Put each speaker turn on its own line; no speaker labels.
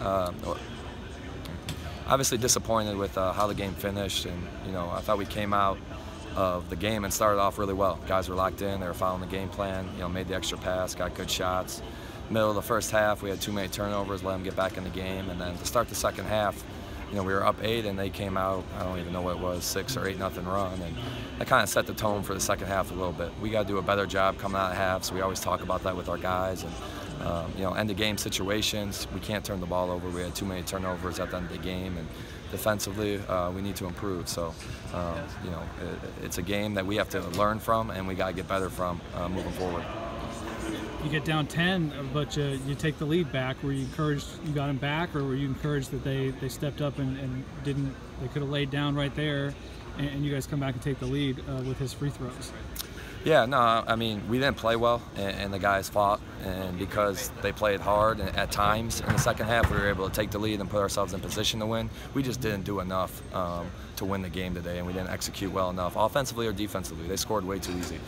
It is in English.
Uh, obviously disappointed with uh, how the game finished, and you know I thought we came out of the game and started off really well. Guys were locked in, they were following the game plan. You know, made the extra pass, got good shots. Middle of the first half, we had too many turnovers, let them get back in the game, and then to start the second half, you know, we were up eight and they came out, I don't even know what it was, six or eight nothing run. And that kind of set the tone for the second half a little bit. We got to do a better job coming out of half, so we always talk about that with our guys. And, um, you know, end of game situations, we can't turn the ball over. We had too many turnovers at the end of the game. And defensively, uh, we need to improve. So, um, you know, it, it's a game that we have to learn from and we got to get better from uh, moving forward
you get down 10, but you, you take the lead back. Were you encouraged you got them back, or were you encouraged that they, they stepped up and, and didn't, they could have laid down right there, and, and, you guys come back and take the lead uh, with his free throws?
Yeah, no, I mean, we didn't play well, and, and, the guys fought, and because they played hard and at times in the second half, we were able to take the lead and put ourselves in position to win. We just didn't do enough um, to win the game today, and we didn't execute well enough, offensively or defensively. They scored way too easy.